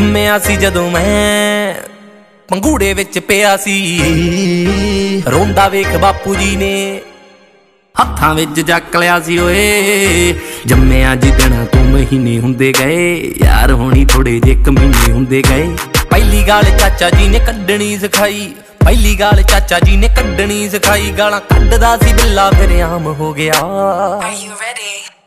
ਜੰਮਿਆ ਸੀ ਜਦੋਂ ਮੈਂ ਪੰਗੂੜੇ ਵਿੱਚ ਪਿਆ ਸੀ। ਰੋਂਦਾ ਵੇਖ ਬਾਪੂ ਜੀ ਨੇ ਹੱਥਾਂ ਵਿੱਚ ਚੱਕ ਲਿਆ ਸੀ ਓਏ। ਜੰਮਿਆ ਜਿੱਦਣ ਤੂੰ ਮਹੀਨੇ ਹੁੰਦੇ ਗਏ। ਯਾਰ ਹੋਣੀ ਥੋੜੇ ਜੇ ਕਮੀਨੇ ਹੁੰਦੇ ਗਏ। ਪਹਿਲੀ ਗਾਲ ਚਾਚਾ ਜੀ ਨੇ ਕੱਢਣੀ ਸਿਖਾਈ। ਪਹਿਲੀ ਗਾਲ ਚਾਚਾ ਜੀ ਨੇ ਕੱਢਣੀ ਸਿਖਾਈ। ਗਾਲਾਂ ਕੱਢਦਾ ਸੀ ਬਿੱਲਾ ਫਿਰ ਆਮ ਹੋ ਗਿਆ। Are you ready?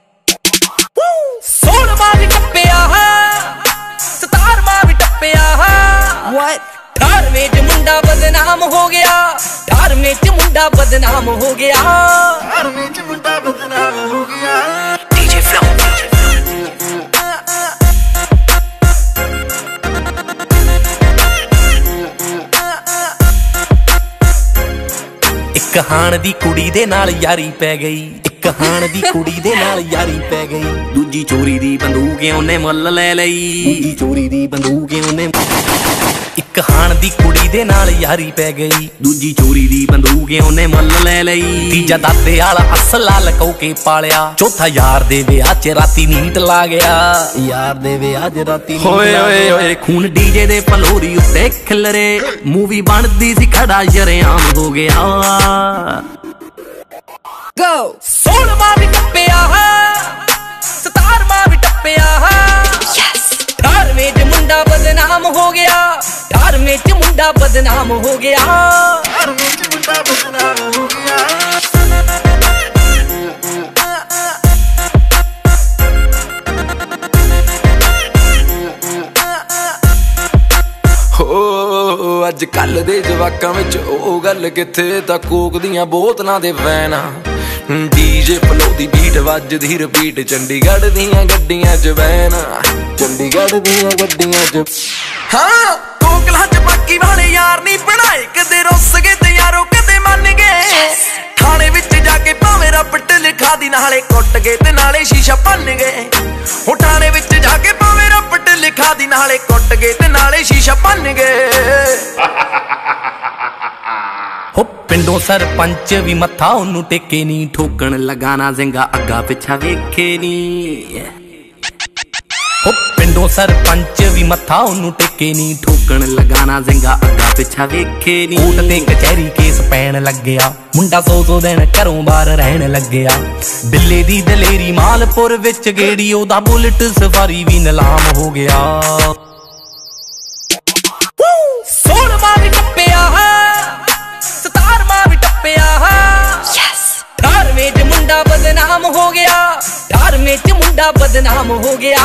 18ਵੇਂ ਚ ਮੁੰਡਾ ਬਦਨਾਮ ਹੋ ਗਿਆ। 18ਵੇਂ ਚ ਮੁੰਡਾ ਬਦਨਾਮ ਹੋ ਗਿਆ। DJ Flow. ਇੱਕ ਹਾਣ ਦੀ ਕੁੜੀ ਦੇ ਨਾਲ ਯਾਰੀ ਪੈ ਗਈ। ਇੱਕ ਹਾਣ ਦੀ ਕੁੜੀ ਦੇ ਨਾਲ ਯਾਰੀ ਪੈ ਗਈ। ਦੂਜੀ ਚੋਰੀ ਦੀ ਬੰਦੂਕ ਉਹਨੇ ਮੁੱਲ ਲੈ ਲਈ। ਦੂਜੀ ਚੋਰੀ ਦੀ ਬੰਦੂਕ ਉਹਨੇ ਇੱਕ ਹਾਣ ਦੀ ਕੁੜੀ ਦੇ ਨਾਲ ਯਾਰੀ ਪੈ ਗਈ। ਦੂਜੀ ਚੋਰੀ ਦੀ ਬੰਦੂਕ ਉਹਨੇ ਮੁੱਲ ਲੈ ਲਈ। ਤੀਜਾ ਦਾਦੇ ਵਾਲਾ ਅਸਲਾ ਲਕੋ ਕੇ ਪਾਲਿਆ। ਚੌਥਾ ਯਾਰ ਦੇ ਵਿਆਹ 'ਚ ਰਾਤੀ ਨੀਟ ਲਾ ਗਿਆ। ਯਾਰ ਦੇ ਵਿਆਹ 'ਚ ਰਾਤੀ ਹੋਏ ਗਿਆ। ਹੋਏ। ਖੂਨ ਡੀਜੇ ਦੇ ਫਲੋਰੀ ਉੱਤੇ ਖਿਲਰੇ। ਮੂਵੀ ਬਣਦੀ ਸੀ ਖੜਾ ਯਰਿਆਮ ਹੋ ਗਿਆ। Go! ਸੋਲਵਾਂ ਵੀ ਟੱਪਿਆ। ਸਤਾਰਵਾਂ ਵੀ ਟੱਪਿਆ। Yes! 18ਵੇਂ ਚ ਮੁੰਡਾ ਬਦਨਾਮ ਹੋ ਗਿਆ। 18ਵੇਂ ਚ ਮੁੰਡਾ ਬਦਨਾਮ ਹੋ ਗਿਆ। ਹੋ ਅੱਜ ਕੱਲ ਦੇ ਜਵਾਕਾਂ ਵਿੱਚ ਉਹ ਗੱਲ ਕਿੱਥੇ? ਤਾਂ ਕੋਕ ਦੀਆਂ ਬੋਤਲਾਂ ਦੇ ਵੈਨਾ। ਡੀਜੇ ਫਲੋ ਦੀ ਬੀਟ ਵੱਜਦੀ ਰਿਪੀਟ ਚੰਡੀਗੜ੍ਹ ਦੀਆਂ ਗੱਡੀਆਂ 'ਚ ਵੈਨਾ। ਚੰਡੀਗੜ੍ਹ ਦੀਆਂ ਗੱਡੀਆਂ 'ਚ ਹਾਂ 'ਚ ਬਾਕੀ ਵਾਲੇ ਯਾਰ ਨਹੀਂ ਬਣਾਏ। ਕਦੇ ਰੁੱਸ ਗਏ ਤੇ ਯਾਰੋ ਕਦੇ ਮੰਨ ਗਏ। ਥਾਣੇ ਵਿੱਚ ਜਾ ਕੇ ਭਾਵੇਂ ਰੱਪਟ ਲਿਖਾ ਦੀ ਨਾਲੇ ਕੁੱਟ ਗਏ ਤੇ ਨਾਲੇ ਸ਼ੀਸ਼ਾ ਭੰਨ ਗਏ। ਹੋ ਥਾਣੇ ਵਿੱਚ ਜਾ ਕੇ ਭਾਵੇਂ ਰੱਪਟ ਲਿਖਾ ਦੀ ਨਾਲੇ ਕੁੱਟ ਗਏ ਤੇ ਨਾਲੇ ਸ਼ੀਸ਼ਾ ਭੰਨ ਗਏ। ਹੋ ਪਿੰਡੋਂ ਸਰਪੰਚ ਵੀ ਮੱਥਾ ਉਹਨੂੰ ਟੇਕੇ ਨਹੀਂ ਠੋਕਣ ਲਗਾਣਾ ਜ਼ਿੰਗਾ ਅੱਗਾ ਪਿੱਛਾ ਵੇਖੇ ਨਹੀਂ ਹੋ ਪਿੰਡੋਂ ਸਰਪੰਚ ਵੀ ਮੱਥਾ ਉਹਨੂੰ ਟੇਕੇ ਨਹੀਂ ਠੋਕਣ ਲਗਾਣਾ ਜ਼ਿੰਗਾ ਅੱਗਾ ਪਿੱਛਾ ਵੇਖੇ ਨਹੀਂ ਕੋਰਟ ਤੇ ਕਚਹਿਰੀ ਕੇਸ ਪੈਣ ਲੱਗਿਆ। ਮੁੰਡਾ ਸੌ ਸੌ ਦਿਨ ਘਰੋਂ ਬਾਹਰ ਰਹਿਣ ਲੱਗਿਆ। ਬਿੱਲੇ ਦੀ ਦਲੇਰੀ ਮਾਲਪੁਰ ਵਿੱਚ ਗੇੜੀ ਉਹਦਾ ਬੁਲਟ ਸਫਾਰੀ ਵੀ ਨਿਲਾਮ ਹੋ ਗਿਆ। ਵੀ ਟੱਪਿਆ! 18ਵੇਂ ਚ ਮੁੰਡਾ ਬਦਨਾਮ ਹੋ ਗਿਆ। 18ਵੇਂ ਚ ਮੁੰਡਾ ਬਦਨਾਮ ਹੋ ਗਿਆ।